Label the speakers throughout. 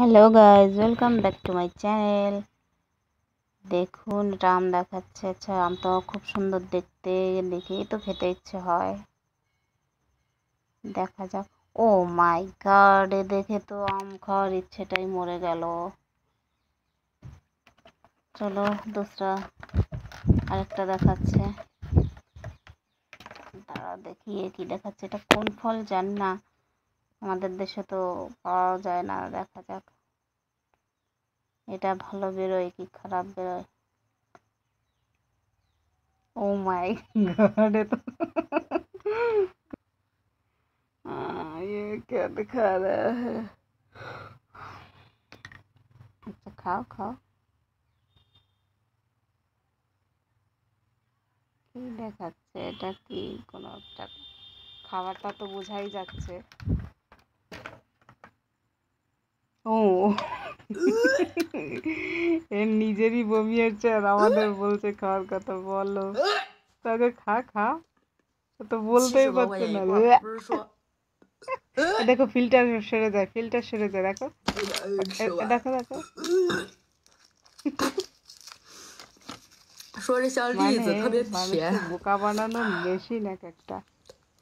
Speaker 1: Hello guys welcome back to my channel দেখুন এটা আম দেখাচ্ছে আচ্ছা আম তো খুব সুন্দর দেখতে, দেখেই তো খেতে ইচ্ছে হয়। দেখা যাক। ও মাই গড দেখে তো আম খাওয়ার ইচ্ছেটাই মরে গেল। চলো, দোসরা আরেকটা দেখাচ্ছে। তারা দেখিয়ে কি দেখাচ্ছে, এটা কোন ফল জানি না। আমাদের দেশে তো পাওয়া যায় না দেখা যাক এটা ভালো বেরোয় কি খারাপ বেরোয় ও মাই गॉड ये तो हाँ, ये क्या दिखा रहा है अच्छा खाओ खाओ কি দেখাচ্ছে এটা কি কোনো একটা খাবারটা তো বোঝাই যাচ্ছে ও। এর নিজেরই বমি হচ্ছে আর আমাদের বলছে খাওয়ার কথা বলো। তাকে খা খা। তো বলতেই পারছে না। দেখো ফিল্টার সেরে যায় ফিল্টার সেরে যায় দেখো। দেখো দেখো। মানে বোকা বানানোর মেশিন এক একটা।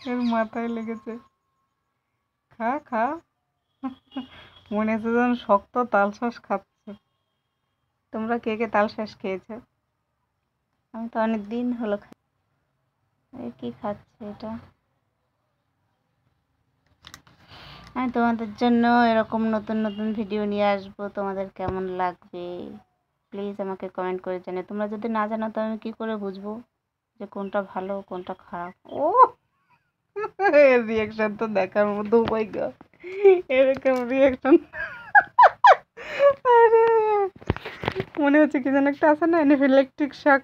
Speaker 1: এর মাথায় লেগেছে। খা খা। মনে হচ্ছে যেন শক্ত তালশাঁস খাচ্ছে। তোমরা কে কে তালশাঁস খেয়েছো? আমি তো অনেক দিন হলো খাই কি খাচ্ছে এটা? আমি তোমাদের জন্য এরকম নতুন নতুন ভিডিও নিয়ে আসব। তোমাদের কেমন লাগবে? প্লিজ আমাকে কমেন্ট করে জানিও। তোমরা যদি না জানো, তো আমি কি করে বুঝব যে কোনটা ভালো, কোনটা খারাপ? ও রিয়াকশন তো দেখার মতো উপায় গা এরকম রিয়াকশন আরে, মনে হচ্ছে কি যেন একটা আছে না ইলেকট্রিক শাক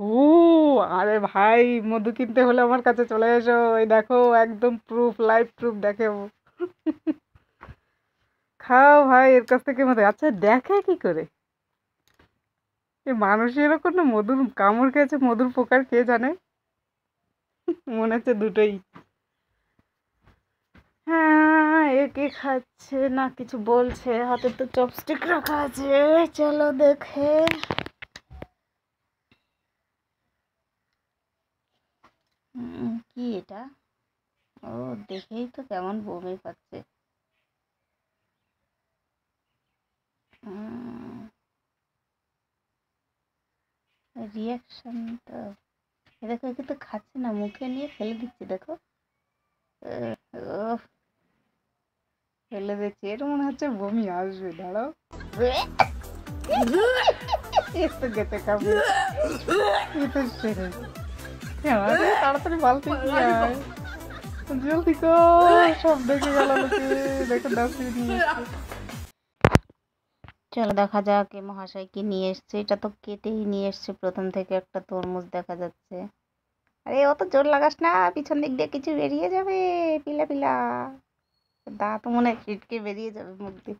Speaker 1: ও, আরে ভাই, মধু কিনতে হলে আমার কাছে চলে এসো। এই দেখো, একদম প্রুফ লাইভ প্রুফ দেখে। ও। খাও ভাই, এর কাছ থেকে মধু। আচ্ছা দেখে কি করে? এ মানুষ এরকম না মধুর কামড় খেয়েছে, মধুর পোকার কে জানে? মনে হচ্ছে দুটোই। হ্যাঁ এ কে খাচ্ছে? না, কিছু বলছে। হাতে তো চপস্টিক রাখা আছে। চলো দেখে। কি এটা? ও, দেখেই তো কেমন বমি পাচ্ছে। রিয়াকশন তো, এ দেখো একে তো খাচ্ছে না, মুখে নিয়ে ফেলে দিচ্ছে, দেখো। ফেলে দিচ্ছে এর মনে হচ্ছে বমি আসবে, দাঁড়াও। এর গেতে খাবে এ সেরে। তাড়াতাড়ি বালতি আয়। জলদি কর, সব দেখে গেল লোকে দেখো এসছে। চলো দেখা যাক এ মহাশয় কি নিয়ে এসছে। এটা তো কেটেই নিয়ে এসছে, প্রথম থেকে একটা তরমুজ দেখা যাচ্ছে। আরে, অত জোর লাগাস না, পিছন দিক দিয়ে কিছু বেরিয়ে যাবে, পিলা পিলা। দাঁত মনে হয় ছিটকে বেরিয়ে যাবে মুখ দিয়ে।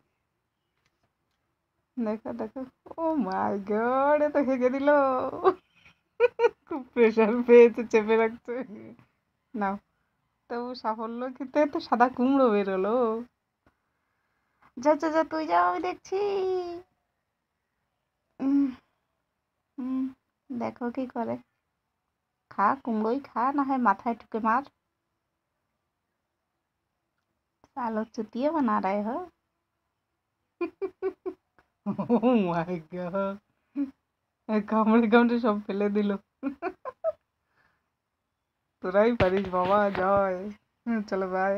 Speaker 1: দেখো দেখো, ও মাই গড, এ তো হেগে দিল। খুব প্রেশার পেয়েছে, চেপে রাখছে। নাও, তবু সাফল্য কিন্তু তো সাদা কুমড়ো বেরোলো। যা যা যা, তুই যাও আমি দেখছি। দেখো কি করে। খা, কুমড়োই খা, না হয় মাথায় ঠুকে মার। আলো চুতিয়ে বানা রায় হো oh কামড়ে কামড়ে সব ফেলে দিল। তোরাই পারিস, বাবা, জয়। চলো বাই